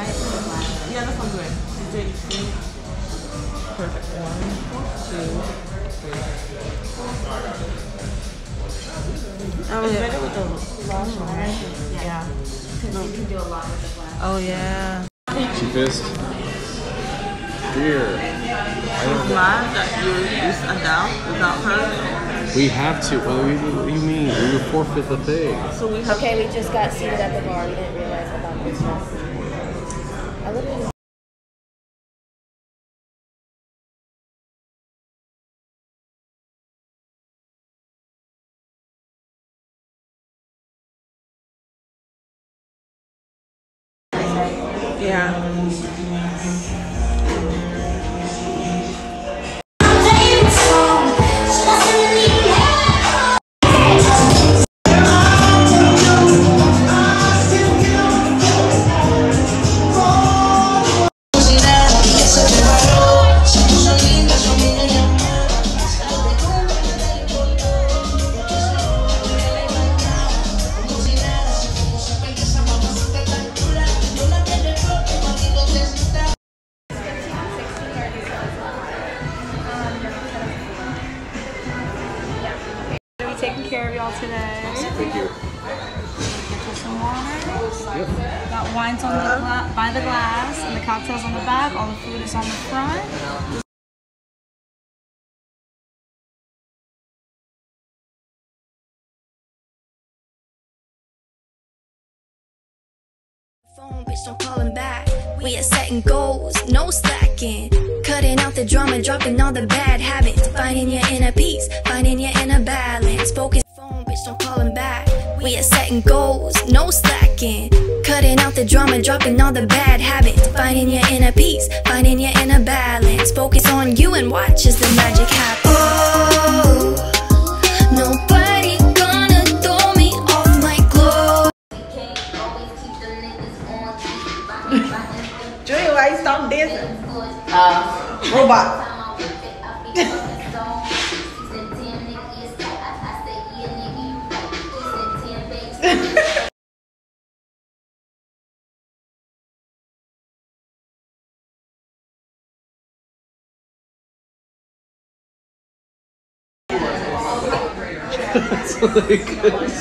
right? Yeah, that sounds good. DJ, DJ. Perfect. One, two, three. Oh, It's yeah. better with the long one, right? Yeah. Because you can do a lot with the glass. Oh, yeah. Cheapest beer. I don't. Glad that you used a down without her. We have to. What do, we, what do you mean? We would forfeit the thing. So we Okay, we just got seated at the bar. We didn't realize about this. I Yeah. Today. Thank you. Get you some water. Yep. Got wines on the gla- by the glass and the cocktails on the back. All the food is on the front. Phone, bitch, don't call him back. We are setting goals, no slacking. Cutting out the drama, dropping all the bad habits. Finding your inner peace, finding Cutting out the drama, dropping all the bad habits. Finding your inner peace, finding your inner balance. Focus on you and watch as the magic happens. Oh, nobody gonna throw me off my glow. Julia, why you stop dancing? Uh, Robot. It's like-